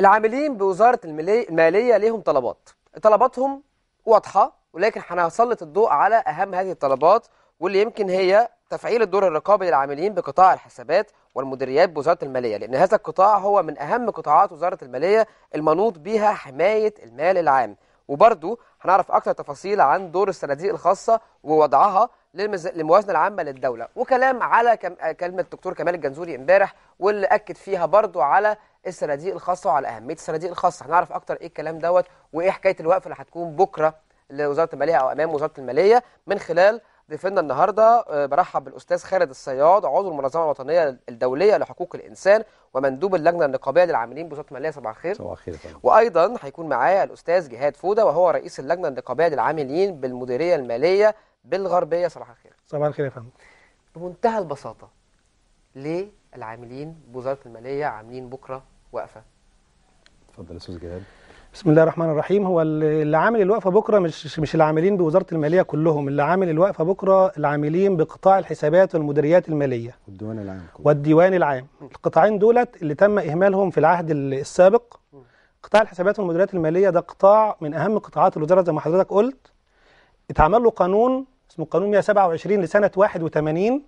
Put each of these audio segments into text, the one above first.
العاملين بوزارة المالي- المالية ليهم طلبات. طلباتهم واضحة ولكن هنسلط الضوء على أهم هذه الطلبات واللي يمكن هي تفعيل الدور الرقابي للعاملين بقطاع الحسابات والمديريات بوزارة المالية لأن هذا القطاع هو من أهم قطاعات وزارة المالية المنوط بها حماية المال العام. وبرضو هنعرف أكتر تفاصيل عن دور الصناديق الخاصة ووضعها للموازنة العامة للدولة. وكلام على كم... كلمة الدكتور كمال الجنزوري امبارح واللي أكد فيها برضو على الصناديق الخاصة وعلى أهمية الصناديق الخاصة. هنعرف أكتر إيه الكلام دوت وإيه حكاية الوقفة اللي هتكون بكرة لوزارة المالية أو أمام وزارة المالية. من خلال ضيفنا النهارده آه، برحب بالأستاذ خالد الصياد عضو المنظمة الوطنية الدولية لحقوق الإنسان ومندوب اللجنة النقابية للعاملين. بوزارة المالية صباح الخير. صباح الخير وأيضا هيكون معايا الأستاذ جهاد فودة وهو رئيس اللجنة النقابية للعاملين بالمديرية المالية بالغربية صباح الخير. صباح الخير يا فندم. بمنتهى البساطة ليه العاملين بوزارة المالية عاملين بكرة وقفة؟ اتفضل يا أستاذ جهاد بسم الله الرحمن الرحيم. هو اللي عامل الوقفة بكرة مش مش العاملين بوزارة المالية كلهم. اللي عامل الوقفة بكرة العاملين بقطاع الحسابات والمديريات المالية. والديوان العام كله. والديوان العام. القطاعين دولت اللي تم إهمالهم في العهد السابق. قطاع الحسابات والمديريات المالية ده قطاع من أهم قطاعات الوزارة زي ما حضرتك قلت. اتعمل له قانون اسمه قانون 127 لسنة 81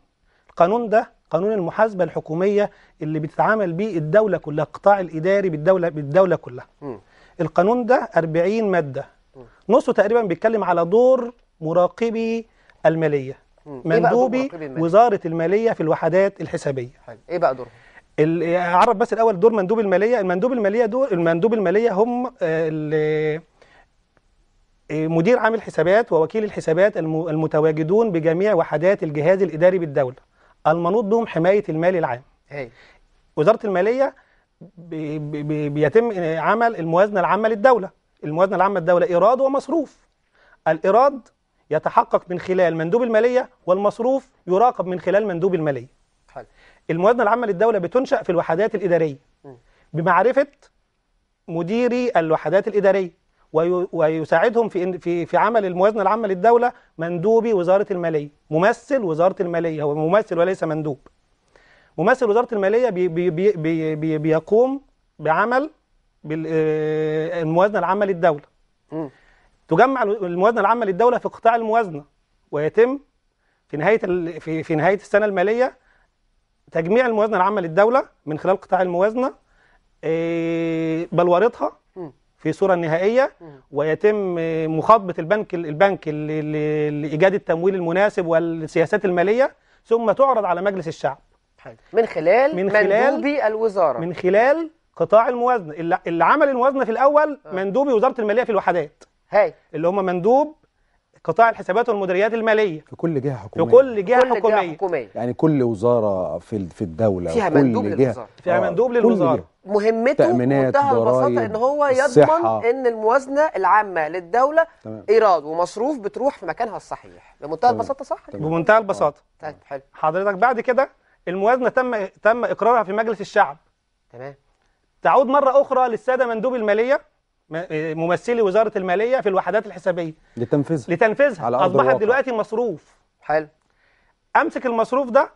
القانون ده قانون المحاسبة الحكومية اللي بتتعامل بيه الدولة كلها القطاع الإداري بالدولة بالدولة كلها. مم. القانون ده 40 مادة. نصه تقريبا بيتكلم على دور مراقبي المالية. مم. إيه مندوبي مراقبي المالية؟ وزارة المالية في الوحدات الحسابية. حلو. إيه بقى دورهم؟ أعرف بس الأول دور مندوب المالية. المندوب المالية دول المندوب المالية هم آه، ال- آه، مدير عام الحسابات ووكيل الحسابات الم- المتواجدون بجميع وحدات الجهاز الإداري بالدولة المنوط بهم حماية المال العام. هي وزارة المالية بي بي بيتم عمل الموازنة العامة للدولة. الموازنة العامة للدولة إيراد ومصروف. الإيراد يتحقق من خلال مندوب المالية والمصروف يراقب من خلال مندوب المالية. حلو. الموازنة العامة للدولة بتنشأ في الوحدات الإدارية. م. بمعرفة مديري الوحدات الإدارية. وي- ويساعدهم في في في عمل الموازنة العامة للدولة مندوبي وزارة المالية ممثل وزارة المالية هو ممثل وليس مندوب ممثل وزارة المالية بي بي بي بي بي بيقوم بعمل آه، الموازنة العامة للدولة. تجمع الموازنة العامة للدولة في قطاع الموازنة ويتم في نهاية في في نهاية السنة المالية تجميع الموازنة العامة للدولة من خلال قطاع الموازنة آه، بلورتها. في صورة نهائية مم. ويتم مخاطبة البنك البنك ل- ل- لإيجاد التمويل المناسب والسياسات المالية ثم تعرض على مجلس الشعب. من خلال من خلال- مندوبي الوزارة. من خلال قطاع الموازنة اللي عمل الموازنة في الأول آه. مندوبي وزارة المالية في الوحدات. هاي. اللي هم مندوب قطاع الحسابات والمديريات المالية. في كل جهة في حكوميه كل جهة كل جهة حكومية. حكومية. يعني كل وزارة في ال- في الدولة فيها مندوب جهة- للوزارة. فيها آه، مندوب للوزارة. جهة. مهمته بمنتهى البساطة إن هو يضمن الصحة. إن الموازنة العامة للدولة تمام. إيراد ومصروف بتروح في مكانها الصحيح. بمنتهى. البساطة صح. بمنتهى البساطة. طيب حلو. حضرتك بعد كده الموازنة تم تم إقرارها في مجلس الشعب. تمام. تعود مرة أخرى للسادة مندوب المالية. ممثلي وزارة المالية في الوحدات الحسابية. لتنفيذها. لتنفيذها. على أرض أصبحت الواقع. دلوقتي مصروف. حلو. أمسك المصروف ده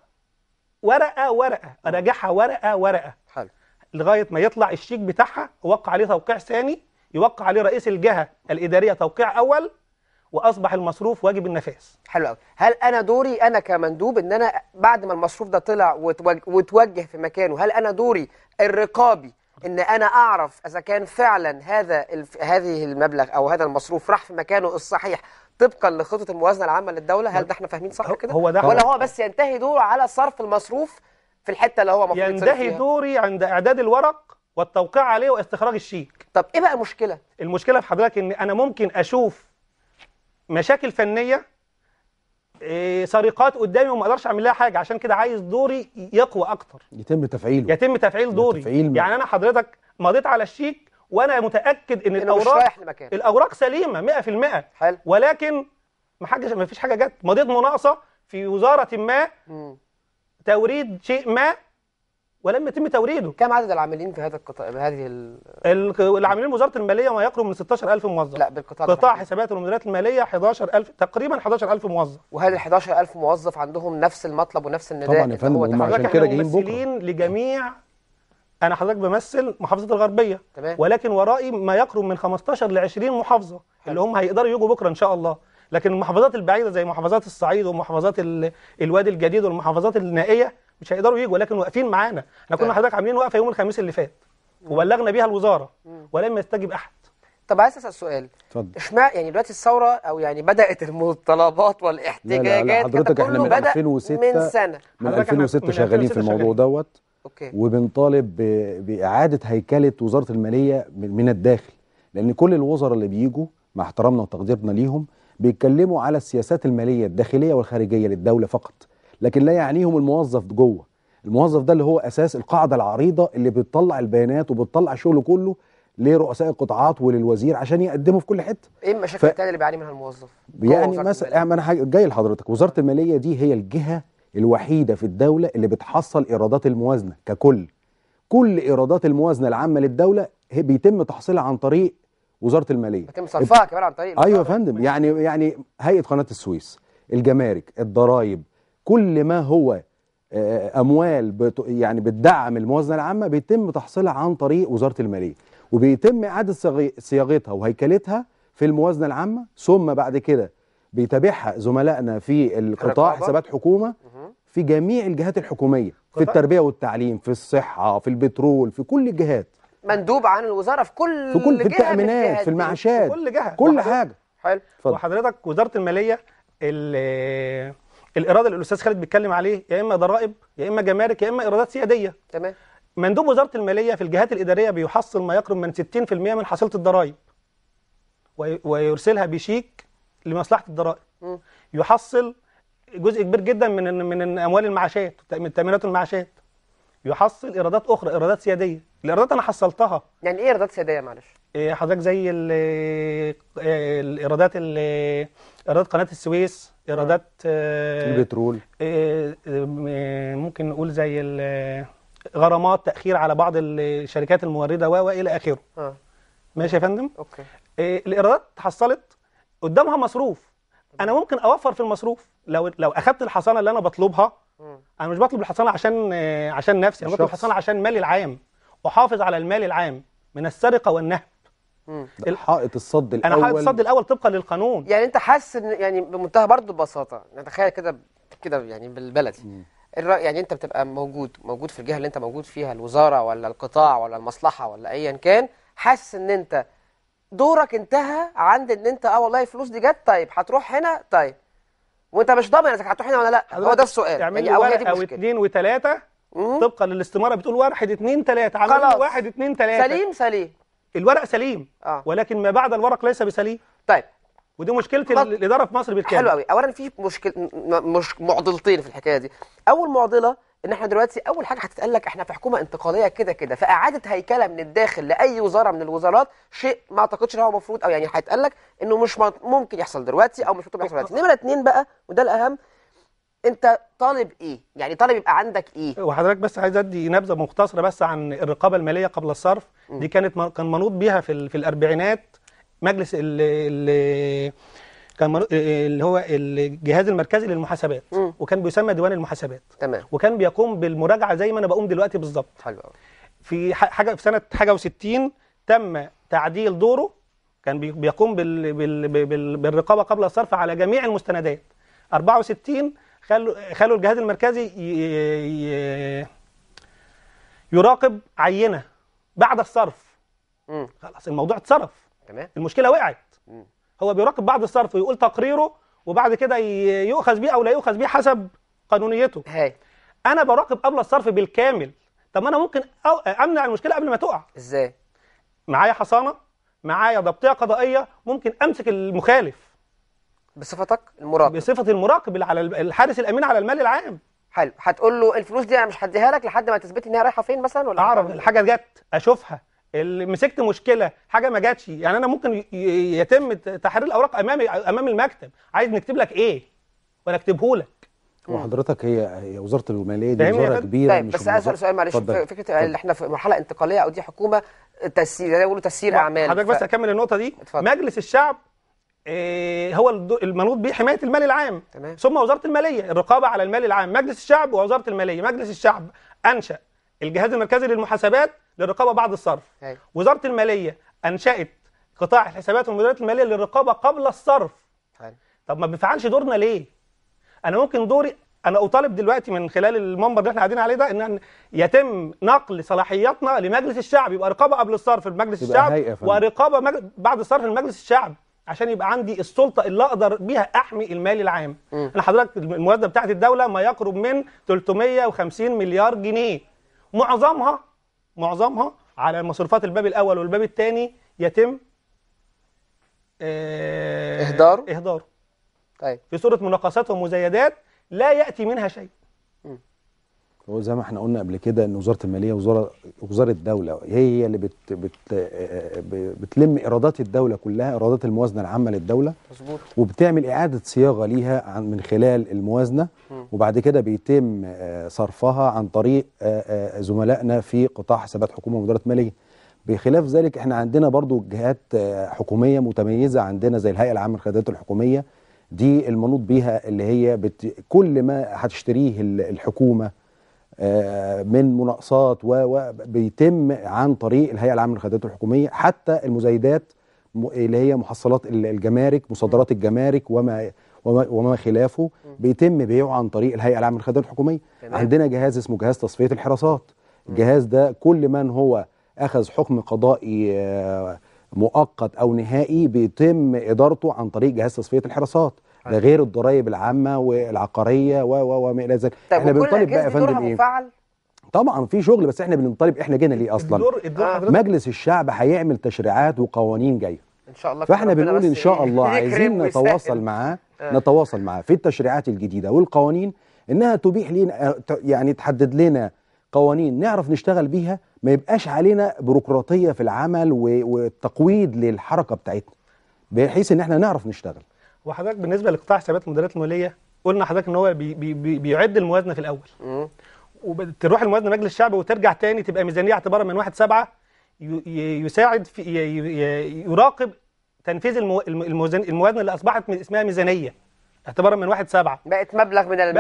ورقة ورقة أراجعها ورقة ورقة. حلو. لغاية ما يطلع الشيك بتاعها اوقع عليه توقيع ثاني يوقع عليه رئيس الجهة الإدارية توقيع أول وأصبح المصروف واجب النفاذ. حلو قوي هل أنا دوري أنا كمندوب إن أنا بعد ما المصروف ده طلع وتوج- وتوجه في مكانه هل أنا دوري الرقابي إن أنا أعرف إذا كان فعلا هذا الف... هذه المبلغ أو هذا المصروف راح في مكانه الصحيح طبقا لخطة الموازنة العامة للدولة هل ده إحنا فاهمين صح كده؟ هو ده ولا هو بس ينتهي دوره على صرف المصروف في الحتة اللي هو المفروض يتصرف ينتهي؟ دوري عند إعداد الورق والتوقيع عليه واستخراج الشيك. طب إيه بقى المشكلة؟ المشكلة في حضرتك إن أنا ممكن أشوف مشاكل فنية سرقات قدامي وما أقدرش اعمل لها حاجة. عشان كده عايز دوري يقوى أكتر. يتم تفعيله. يتم تفعيل دوري. تفعيل يعني أنا حضرتك مضيت على الشيك وأنا متأكد إن الأوراق الأوراق سليمة 100% حلو. ولكن ما حاجة ما فيش حاجة جت. مضيت مناقصة في وزارة ما. مم. توريد شيء ما. ولم يتم توريده. كم عدد العاملين في هذا القطاع بهذه ال... ال- العاملين بوزاره المالية ما يقرب من 16000 موظف. لا بالقطاع قطاع. حسابات والمديريات المالية 11000 تقريبا 11000 موظف. وهل ال 11000 موظف عندهم نفس المطلب ونفس النداء طبعاً يا فندم،؟ عشان كده إحنا جايين. ممثلين لجميع أنا حضرتك بمثل محافظة الغربية. تمام. ولكن ورائي ما يقرب من 15 ل 20 محافظة اللي هم هيقدروا يجوا بكرة إن شاء الله. لكن المحافظات البعيدة زي محافظات الصعيد ومحافظات ال- الوادي الجديد والمحافظات النائية مش هيقدروا يجوا ولكن واقفين معانا. إحنا كنا. حضرتك عاملين وقفة يوم الخميس اللي فات. وبلغنا بيها الوزارة. ولم يستجب أحد. طب عايز أسأل سؤال. اتفضل. اشمعنى يعني دلوقتي الثورة أو يعني بدأت المتطلبات والاحتجاجات حضرتك كده إحنا كله من بدأ 2006 من سنة. من حضرتك إحنا 2006 من شغالين في 2006 الموضوع. دوت. أوكي. وبنطالب ب- بإعادة هيكلة وزارة المالية من من الداخل. لأن كل الوزراء اللي بيجوا مع احترامنا وتقديرنا ليهم بيتكلموا على السياسات المالية الداخلية والخارجية للدولة فقط. لكن لا يعنيهم الموظف جوه. الموظف ده اللي هو أساس القاعدة العريضة اللي بتطلع البيانات وبتطلع شغله كله لرؤساء القطاعات وللوزير عشان يقدمه في كل حتة. إيه المشاكل ف- التانية اللي بيعاني منها الموظف؟ يعني مثلا أنا جاي لحضرتك. وزارة المالية دي هي الجهة الوحيدة في الدولة اللي بتحصل إيرادات الموازنة ككل. كل إيرادات الموازنة العامة للدولة هي بيتم تحصيلها عن طريق وزارة المالية. بيتم صرفها كمان عن طريق أيوه يا. فندم. يعني يعني هيئة قناة السويس الجمارك الضرائب كل ما هو آه، أموال بت يعني بتدعم الموازنة العامة بيتم تحصيلها عن طريق وزارة المالية وبيتم إعادة صياغ- صياغتها وهيكلتها في الموازنة العامة ثم بعد كده بيتابعها زملائنا في القطاع. حسابات حكومة. في في جميع الجهات الحكومية في التربية والتعليم في الصحة في البترول في كل الجهات. مندوب عن الوزارة في كل في كل في الجهات في. المعاشات كل جهة. كل حاجة. حلو. وحضرتك وزارة المالية ال- الايراد اللي الأستاذ خالد بيتكلم عليه يا إما ضرائب يا إما جمارك يا إما إيرادات سيادية. تمام. مندوب وزارة المالية في الجهات الإدارية بيحصل ما يقرب من 60% من حصيلة الضرائب وي- ويرسلها بشيك لمصلحة الضرائب. يحصل جزء كبير جدا من من أموال المعاشات من تأمينات المعاشات. يحصل إيرادات أخرى إيرادات سيادية. الإيرادات أنا حصلتها. يعني إيه إيرادات سيادية معلش؟ إيه، حضرتك زي ال- إيه، الإيرادات ال- إيرادات قناة السويس. إيرادات آه، البترول إيه، إيه، ممكن نقول زي غرامات تأخير على بعض الشركات الموردة و وإلى آخره. آه. ماشي يا فندم؟ أوكي. إيه، الإيرادات حصلت قدامها مصروف. أنا ممكن أوفر في المصروف. لو لو أخدت الحصانة اللي أنا بطلبها. أنا مش بطلب الحصانة عشان آه، عشان نفسي أنا بطلب. الحصانة عشان مالي العام. أحافظ على المال العام من السرقة والنهب. حائط الصد أنا الأول. حاطط الصد الأول طبقا للقانون. يعني أنت حاسس إن يعني بمنتهى برضه البساطه نتخيل كده كده يعني بالبلدي. يعني أنت بتبقى موجود موجود في الجهة اللي أنت موجود فيها الوزارة ولا القطاع ولا المصلحة ولا ايا كان حاسس إن أنت دورك انتهى عند إن أنت آه والله الفلوس دي جت طيب هتروح هنا؟ طيب. وأنت مش ضامن إذا هتروح هنا ولا لأ. هو ده السؤال. يعني أو هي دي ورقه المشكلة واثنين وثلاثه. طبقا للاستمارة بتقول واحد اثنين ثلاثة. لي واحد اثنين ثلاثة سليم سليم. الورق سليم آه. ولكن ما بعد الورق ليس بسليم. طيب. ودي مشكلة. ال- الإدارة في مصر بالكامل حلو قوي اولا في مشكله مش معضلتين في الحكاية دي. أول معضلة إن إحنا دلوقتي أول حاجة هتتقال لك إحنا في حكومة انتقالية كده كده. فإعادة هيكلة من الداخل لأي وزارة من الوزارات شيء ما أعتقدش إن هو المفروض أو يعني هيتقال لك إنه مش ممكن يحصل دلوقتي أو مش ممكن يحصل دلوقتي. نمره اتنين بقى وده الأهم انت طالب إيه؟ يعني طالب يبقى عندك إيه؟ وحضرتك بس عايز ادي نبذة مختصرة بس عن الرقابة المالية قبل الصرف. دي كانت م- كان منوط بيها في في الأربعينات. مجلس ال ال كان اللي هو الجهاز المركزي للمحاسبات. مم. وكان بيسمى ديوان المحاسبات. تمام. وكان بيقوم بالمراجعة زي ما أنا بقوم دلوقتي بالظبط. حلو في حاجة في سنة حاجة و60 تم تعديل دوره. كان بي- بيقوم بال بال بال بالرقابة قبل الصرف على جميع المستندات. 64 خلوا خلوا الجهاز المركزي يراقب عينة بعد الصرف. امم خلاص الموضوع اتصرف. تمام. المشكلة وقعت. مم. هو بيراقب بعد الصرف ويقول تقريره وبعد كده يؤخذ بيه أو لا يؤخذ بيه حسب قانونيته. هاي. أنا براقب قبل الصرف بالكامل. طب ما أنا ممكن أو أمنع المشكلة قبل ما تقع. إزاي؟ معايا حصانة معايا ضبطيه قضائية ممكن أمسك المخالف. بصفتك المراقب. بصفة المراقب اللي على ال- الحارس الأمين على المال العام. حلو. هتقول له الفلوس دي أنا مش هديها لك لحد ما تثبت إن هي رايحة فين مثلا ولا أعرف؟ الحاجة جت أشوفها. اللي مسكت مشكلة حاجة ما جاتش. يعني أنا ممكن يتم ت- تحرير الأوراق أمامي أمام المكتب. عايز نكتب لك إيه؟ ولا أكتبه لك. وحضرتك هي هي وزارة المالية دي وزارة؟ كبيرة طيب مش بس أسأل سؤال معلش. فكرة. اللي إحنا في مرحلة انتقالية أو دي حكومة تسيير بيقولوا تسيير أعمال. حضرتك بس ف- أكمل النقطة دي. اتفضل. مجلس الشعب هو الدو- المنوط به حماية المال العام. تمام. ثم وزارة المالية الرقابة على المال العام. مجلس الشعب ووزارة المالية. مجلس الشعب أنشأ الجهاز المركزي للمحاسبات للرقابة بعد الصرف. أيوة. وزارة المالية أنشأت قطاع الحسابات والمديريات المالية للرقابة قبل الصرف. حلو. طب ما بنفعلش دورنا ليه؟ أنا ممكن دوري أنا أطالب دلوقتي من خلال المنبر اللي إحنا قاعدين عليه ده إن يتم نقل صلاحياتنا لمجلس الشعب. يبقى رقابة قبل الصرف لمجلس الشعب. ورقابة مج... بعد الصرف لمجلس الشعب. عشان يبقى عندي السلطة اللي أقدر بيها أحمي المال العام. مم. أنا حضرتك الموازنه بتاعت الدولة ما يقرب من 350 مليار جنيه. معظمها معظمها على مصروفات الباب الأول والباب الثاني يتم آه، إهداره؟ اهداره طيب. في صورة مناقصات ومزايدات لا يأتي منها شيء. هو زي ما إحنا قلنا قبل كده إن وزارة المالية وزاره وزارة الدولة هي هي اللي بت بت بتلم إيرادات الدولة كلها إيرادات الموازنة العامة للدولة. مظبوط. وبتعمل إعادة صياغة ليها عن من خلال الموازنة. وبعد كده بيتم آه، صرفها عن طريق آه، آه، زملائنا في قطاع حسابات حكومة ومديريه مالية. بخلاف ذلك إحنا عندنا برضو جهات حكومية متميزة عندنا زي الهيئة العامة للخدمات الحكومية. دي المنوط بيها اللي هي بت كل ما هتشتريه ال- الحكومة من مناقصات و و بيتم عن طريق الهيئة العامة للخدمات الحكومية حتى المزايدات اللي هي محصلات ال- الجمارك مصادرات الجمارك وما وما, وما خلافه بيتم بيعه عن طريق الهيئة العامة للخدمات الحكومية. عندنا جهاز اسمه جهاز تصفية الحراسات. الجهاز ده كل من هو أخذ حكم قضائي آه، مؤقت أو نهائي بيتم إدارته عن طريق جهاز تصفية الحراسات. ده غير الضرائب العامة والعقارية و و وما إلى ذلك. طيب إحنا بنطالب بقى يا فندم إيه؟ مفعل؟ طبعا في شغل بس إحنا بنطالب إحنا جينا ليه أصلا؟ الدور الدور آه. حضرتك؟ مجلس الشعب هيعمل تشريعات وقوانين جاية. إن شاء الله فإحنا بنقول إن شاء إيه، الله عايزين. نتواصل معاه آه. نتواصل معاه في التشريعات الجديدة والقوانين إنها تبيح لنا آه، يعني تحدد لنا قوانين نعرف نشتغل بيها ما يبقاش علينا بيروقراطية في العمل و- والتقويض للحركة بتاعتنا بحيث إن إحنا نعرف نشتغل. وحضرتك بالنسبة لقطاع حسابات المديريات المالية قلنا حضرتك إن هو بي بي بي بيعد الموازنة في الأول. وتروح الموازنة مجلس الشعب وترجع تاني تبقى ميزانية اعتبارا من 1 7 يساعد في يراقب تنفيذ المو- الم- الموازن- الموازنة اللي أصبحت من اسمها ميزانية اعتبارا من 1 7 بقت مبلغ من المال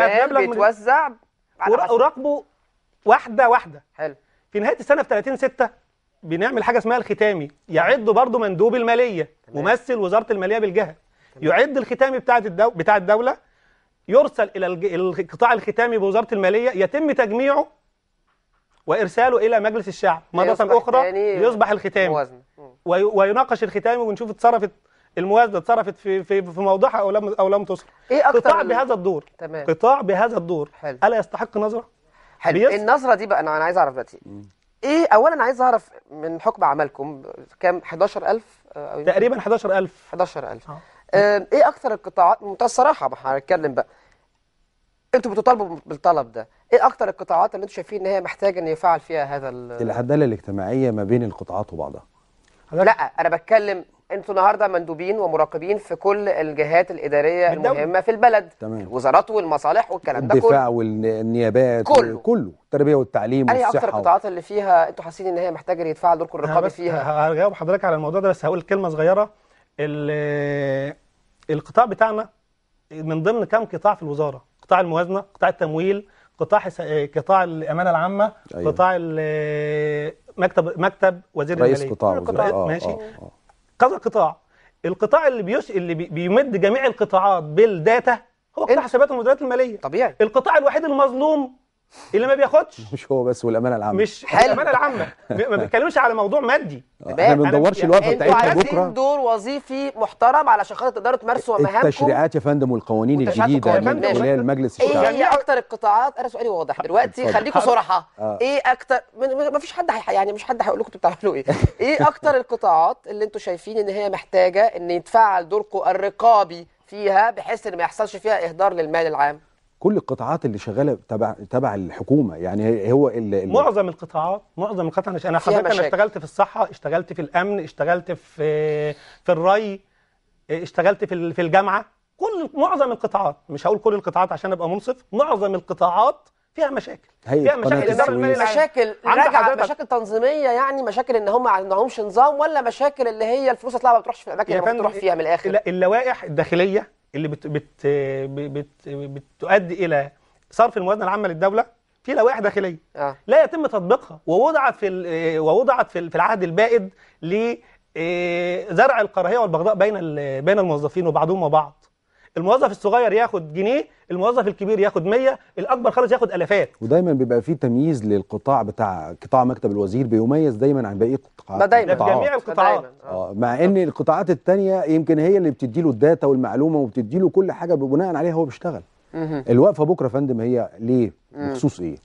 بيتوزع وراقبه واحدة واحدة. حلو. في نهاية السنة في 30 6 بنعمل حاجة اسمها الختامي يعد برضه مندوب المالية. ممثل وزارة المالية بالجهة. يعد الختامي بتاع الدو... بتاع الدولة يرسل إلى. القطاع الختامي بوزارة المالية يتم تجميعه وإرساله إلى مجلس الشعب مرة أخرى تاني ليصبح الختامي. وي... ويناقش الختامي ونشوف اتصرفت الموازنة اتصرفت في في في موضعها أو لم أو لم تصرف أكتر قطاع بهذا الدور. تمام. قطاع بهذا الدور. حلو. ألا يستحق نظرة؟ حلو. بيص- النظرة دي بقى أنا عايز أعرف دلوقتي. إيه اولا عايز أعرف من حكم عملكم كام؟ 11000 آه، أو تقريبا 11000 11000 آه. آه، إيه أكتر القطاعات؟ بمنتهى الصراحه ما هنتكلم بقى. أنتوا بتطالبوا بالطلب ده. إيه أكتر القطاعات اللي أنتوا شايفين إن هي محتاجة إن يفعل فيها هذا ال- العداله الاجتماعية ما بين القطاعات وبعضها. حضرتك- لا أنا بتكلم أنتوا النهارده مندوبين ومراقبين في كل الجهات الإدارية بالدولة. المهمة في البلد. تمام. الوزارات والمصالح والكلام ده الدفاع كله. والنيابات كله. كله. التربية والتعليم إيه أكتر والصحة القطاعات اللي فيها أنتوا حاسين إن هي محتاجة يتفعل دوركم الرقابي فيها؟ هجاوب حضرتك على الموضوع ده بس هقول كلمة صغيرة. القطاع بتاعنا من ضمن كام قطاع في الوزارة قطاع الموازنة قطاع التمويل قطاع حس... قطاع الأمانة العامة أيوة. قطاع مكتب مكتب وزير رئيس المالية قطاع القطاعات آه، ماشي آه، آه. كذا قطاع القطاع اللي بيش... اللي بي... بيمد جميع القطاعات بالداتا هو قطاع. حسابات المديريات المالية طبيعي القطاع الوحيد المظلوم اللي ما بياخدش. مش هو بس والأمانة العامة. مش حلو. الامانه العامة. ما بيتكلمش على موضوع مادي. آه، إحنا ما بندورش الوقفه أنتوا بتاعتنا بكرة. دور وظيفي محترم علشان خاطر تقدروا تمارسوا مهامكم التشريعات يا فندم والقوانين الجديدة والقوانين، من ماشي. خلال مجلس إيه هي أكتر القطاعات؟ أنا سؤالي واضح دلوقتي. خليكم صراحة. آه. إيه أكتر ما فيش حد هي- يعني مش حد هيقول لكم أنتوا بتعملوا إيه. إيه أكتر القطاعات اللي أنتوا شايفين إن هي محتاجة إن يتفعل دوركم الرقابي فيها بحيث إن ما يحصلش فيها إهدار للمال العام؟ كل القطاعات اللي شغالة تبع تبع الحكومة يعني هي- هو ال- ال- معظم القطاعات معظم القطاعات أنا حضرتك أنا مشاكل. اشتغلت في الصحة اشتغلت في الأمن اشتغلت في في الري اشتغلت في ال- في الجامعة كل معظم القطاعات مش هقول كل القطاعات عشان أبقى منصف معظم القطاعات فيها مشاكل فيها مشاكل إدارة السويس. المال. مشاكل راجعة مشاكل تنظيمية يعني مشاكل إن هم ما عندهمش نظام ولا مشاكل اللي هي الفلوس هتطلع ما بتروحش في الأماكن اللي المفروض فندم، تروح فيها من الآخر لا، اللوائح الداخلية اللي بت بت بت بتؤدي إلى صرف الموازنة العامة للدولة في لوائح داخليه آه. لا يتم تطبيقها ووضعت في ووضعت في ال- في العهد البائد لزرع الكراهية والبغضاء بين بين الموظفين وبعضهم وبعض. الموظف الصغير ياخد جنيه الموظف الكبير ياخد 100 الأكبر خالص ياخد ألافات ودايما بيبقى فيه تمييز للقطاع بتاع قطاع مكتب الوزير بيميز دايما عن بقيه القطاعات ده دايما. في جميع القطاعات. آه. آه مع إن القطاعات التانية يمكن هي اللي بتديله الداتا والمعلومة وبتديله كل حاجة بناء عليها هو بيشتغل. الوقفة بكرة يا فندم هي ليه. بخصوص إيه.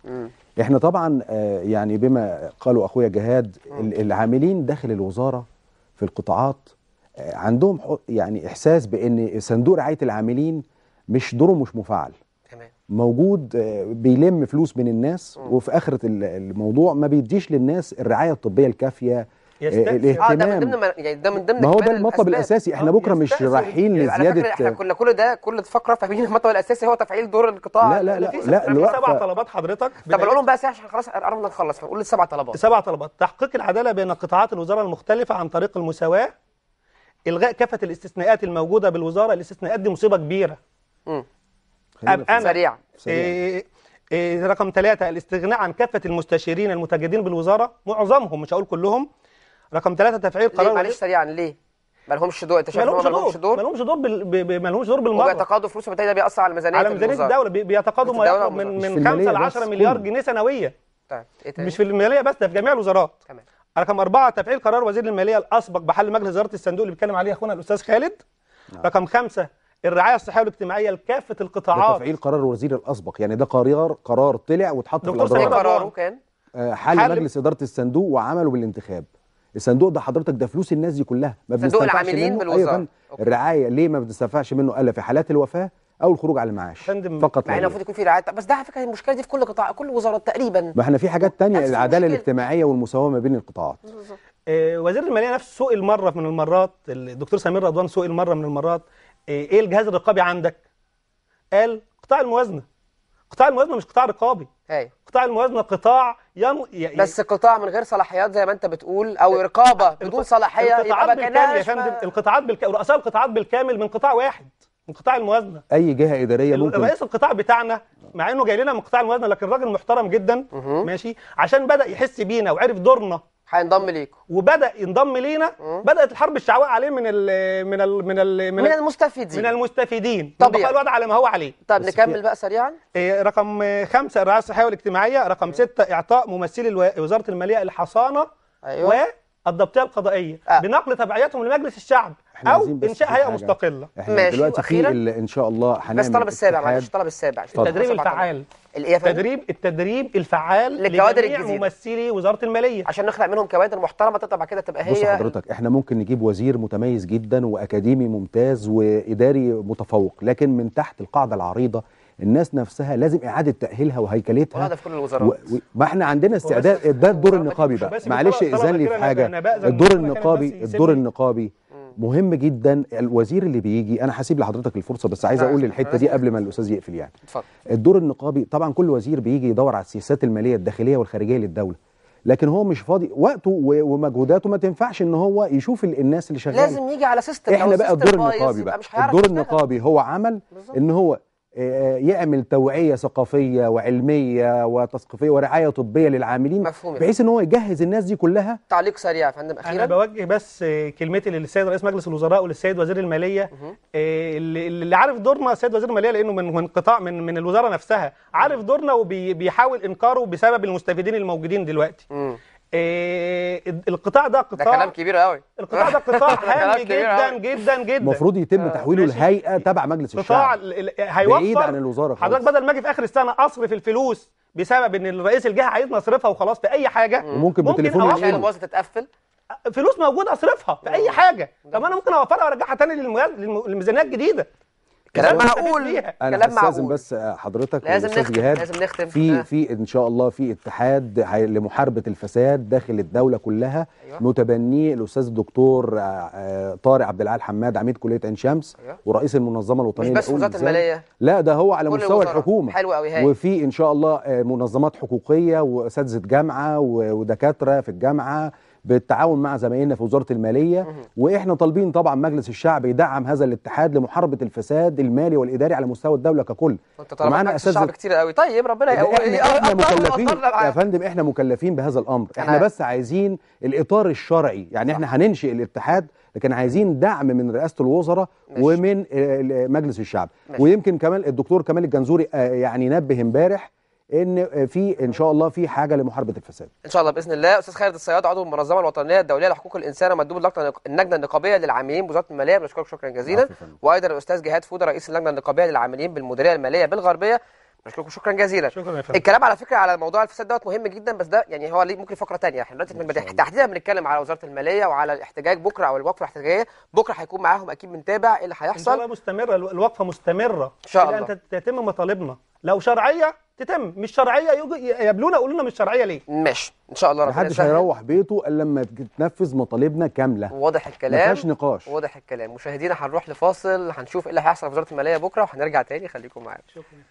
إحنا طبعا آه، يعني بما قالوا أخويا جهاد ال- العاملين داخل الوزارة في القطاعات عندهم حق- يعني إحساس بإن صندوق رعاية العاملين مش دوره مش مفعل تمام. موجود آه، بيلم فلوس من الناس وفي آخرة ال- الموضوع ما بيديش للناس الرعاية الطبية الكافية آه،. آه ده من الاهتمام ضمن ما- يعني ده من ضمن ما هو ده المطلب. الأساسي. إحنا آه، بكرة مش. رايحين على فكرة إحنا لزيادة كنا كل ده كل فقرة فاهمين المطلب الأساسي هو تفعيل دور القطاع. لا، لا، لا،. لا، في الوقت- في سبع طلبات. حضرتك. طب نقولهم بقى عشان خلاص قربنا نخلص فنقول السبع طلبات. سبع طلبات. تحقيق العدالة بين قطاعات الوزارة المختلفة عن طريق المساواة. إلغاء كافة الاستثناءات الموجودة بالوزارة الاستثناءات دي مصيبة كبيرة. مم. خلينا في- أنا- سريعا سريع. إيه إيه رقم ثلاثة الاستغناء عن كافة المستشارين المتواجدين بالوزارة معظمهم مش هقول كلهم. رقم ثلاثة تفعيل ليه؟ قرار معلش سريعا ليه؟ ما لهمش دور أنت شايف إن ما هم لهمش ما دور. لهمش ما دور؟ لهمش دور بال... ب- ب- ما لهمش دور بالمرة. وبيتقاضوا فلوس وبالتالي ده بيأثر على ميزانية على. الدولة بي- بيتقاضوا ما يقرب من من 5 المالية ل بس، 10 مليار. جنيه سنويا. طيب إيه تاني؟ مش في المالية بس ده في جميع الوزارات. تمام. رقم أربعة تفعيل قرار وزير المالية الأسبق بحل مجلس إدارة الصندوق اللي بيتكلم عليه أخونا الأستاذ خالد. رقم خمسة الرعاية الصحية والاجتماعية لكافة ده القطاعات تفعيل قرار الوزير الأسبق يعني ده قرار قرار طلع واتحط في دكتور الاداره رضوان. قراره كان؟ آه، حل, حل- مجلس إدارة الصندوق وعمله بالانتخاب. الصندوق ده حضرتك ده فلوس الناس دي كلها ما بنستنفعش العاملين منه. بالوزارة. أيضا أوكي. الرعاية ليه ما بنستنفعش منه؟ الا في حالات الوفاة. أو الخروج على المعاش فندم، فقط مع ان غير. المفروض يكون في رعايه بس ده على فكرة المشكلة دي في كل قطاع كل وزارات تقريبا. ما إحنا في حاجات تانية العدالة المشكلة. الاجتماعية والمساواة ما بين القطاعات. آه، وزير المالية نفسه سئل مره من المرات الدكتور سمير رضوان سئل مره من المرات. آه، إيه الجهاز الرقابي عندك؟ قال قطاع الموازنة. قطاع الموازنة مش قطاع رقابي. هاي قطاع الموازنة قطاع ين... ي- بس قطاع من غير صلاحيات زي ما أنت بتقول أو رقابة بدون صلاحية القطاعات بالكامل يا فندم. القطاعات بالكامل رؤساء القطاعات بالكامل من قطاع واحد. من قطاع الموازنة. أي جهة إدارية ممكن. رئيس القطاع بتاعنا مع إنه جاي لنا من قطاع الموازنة لكن راجل محترم جدا ماشي عشان بدأ يحس بينا وعرف دورنا. هينضم ليكم. وبدأ ينضم لينا بدأت الحرب الشعواء عليه من ال من ال من ال من المستفيدين. من المستفيدين. طبيعي. الوضع على ما هو عليه. طب نكمل بقى سريعا. إيه، رقم خمسة الرعاية الصحية والاجتماعية. رقم ستة إعطاء ممثلي الو- وزارة المالية الحصانة أيوه. والضبطية القضائية. آه. بنقل تبعياتهم لمجلس الشعب. إنشاء في هيئة حاجة. مستقلة إحنا ماشي، دلوقتي في إن شاء الله هنعمل بس الطلب السابع. معلش الطلب السابع. التدريب. الفعال فندم؟ التدريب التدريب الفعال للكوادر لجميع الجديدة. ممثلي وزارة المالية عشان نخلق منهم كوادر محترمة تطلع بعد كده تبقى بص هي حضرتك إحنا ممكن نجيب وزير متميز جدا وأكاديمي ممتاز وإداري متفوق لكن من تحت القاعدة العريضة الناس نفسها لازم إعادة تأهيلها وهيكلتها وهذا في كل و... الوزارات و... ما إحنا عندنا استعداد ده الدور النقابي بقى معلش إذن لي في حاجة الدور النقابي الدور. النقابي مهم جدا الوزير اللي بيجي أنا هسيب لحضرتك الفرصة بس عايز أقول الحتة دي. قبل ما الأستاذ يقفل يعني اتفضل الدور النقابي طبعا كل وزير بيجي يدور على السياسات المالية الداخلية والخارجية للدولة لكن هو مش فاضي وقته ومجهوداته ما تنفعش إن هو يشوف ال- الناس اللي شغالة لازم يجي على سيستم إحنا بقى الدور النقابي بقى الدور. النقابي هو عمل. إن هو يعمل توعية ثقافية وعلمية وتثقيفية ورعاية طبية للعاملين مفهوم. بحيث إن هو يجهز الناس دي كلها. تعليق سريع يا فندم أنا أخيرا بوجه بس آه، كلمتي للسيد رئيس مجلس الوزراء وللسيد وزير المالية. آه، اللي اللي عارف دورنا السيد وزير المالية لأنه من من قطاع من من الوزارة نفسها. عارف دورنا وبيحاول إنكاره بسبب المستفيدين الموجودين دلوقتي. مم. آه، القطاع ده ده قطاع كلام كبير قوي القطاع ده قطاع هام جدا. جدا جدا. المفروض يتم تحويله ماشي. لهيئة تبع مجلس قطاع الشعب. ال- ال- هيوفر بعيد عن الوزارة خالص. حضرتك بدل ما أجي في آخر السنة أصرف الفلوس بسبب إن الرئيس الجهة عايزني اصرفها وخلاص في أي حاجة وممكن من عشان تتقفل؟ فلوس موجودة أصرفها في أي حاجة. طب أنا ممكن أوفرها وأرجعها تاني للميزانية الجديدة. كلام معقول. أنا كلام معقول بس حضرتك لازم نختم جهاد لازم نختم في آه. في إن شاء الله في اتحاد لمحاربة الفساد داخل الدولة كلها أيوة. متبنيه الأستاذ الدكتور آه، آه، طارق عبد العال حماد عميد كلية عين شمس أيوة. ورئيس المنظمة الوطنية مش بس وزارة. المالية لا ده هو على مستوى الوزارات. الحكومة حلو قوي هاي وفي إن شاء الله منظمات حقوقية وأساتذة جامعة ودكاترة في الجامعة بالتعاون مع زمايلنا في وزارة المالية وإحنا طالبين طبعا مجلس الشعب يدعم هذا الاتحاد لمحاربة الفساد المالي والإداري على مستوى الدولة ككل ومعانا مجلس الشعب كتير قوي طيب ربنا إحنا إحنا مكلفين يا. فندم إحنا مكلفين بهذا الأمر إحنا. بس عايزين الإطار الشرعي يعني إحنا هننشئ الاتحاد لكن عايزين دعم من رئاسة الوزراء. ومن مجلس الشعب ماشي. ويمكن كمان الدكتور كمال الجنزوري آه، يعني نبه امبارح إن في إن شاء الله في حاجة لمحاربة الفساد. إن شاء الله بإذن الله. أستاذ خالد الصياد عضو المنظمة الوطنية الدولية لحقوق الإنسان ومندوب اللجنة النقابية للعاملين بوزارة المالية. بنشكرك شكرا جزيلا. وأيضا الأستاذ جهاد فودة رئيس اللجنة النقابية للعاملين بالمديرية المالية بالغربية. بنشكركم شكرا جزيلا. شكرا يا فندم. الكلام على فكرة على موضوع الفساد دوت مهم جدا بس ده يعني هو ليه ممكن فقرة تانية. إحنا دلوقتي من بداية- تحديدا بنتكلم على وزارة المالية وعلى الاحتجاج بكرة أو الوقفة الاحتجاجية. بكرة هيكون معاهم أكيد بنتابع إيه اللي إن شاء هيحصل. الله مستمرة الو- الوقفة مستمرة. إن شاء الله. أن تت- تتم مطالبنا. لو شرعية تتم. مش شرعية يجوا يقابلونا يقولوا لنا مش شرعية ليه؟ ماشي. إن شاء الله ربنا محدش هيروح بيته إلا لما تنفذ مطالبنا كاملة. واضح الكلام. فيهاش نقاش. واضح الكلام. مشاهدينا هنروح لفاصل هنشوف إيه اللي هيحصل في وزارة المالية بكرة وهنرجع تاني. خليكم معانا. شكرا.